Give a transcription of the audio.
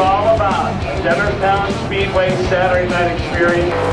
all about. Jennerstown Speedway Saturday Night Experience.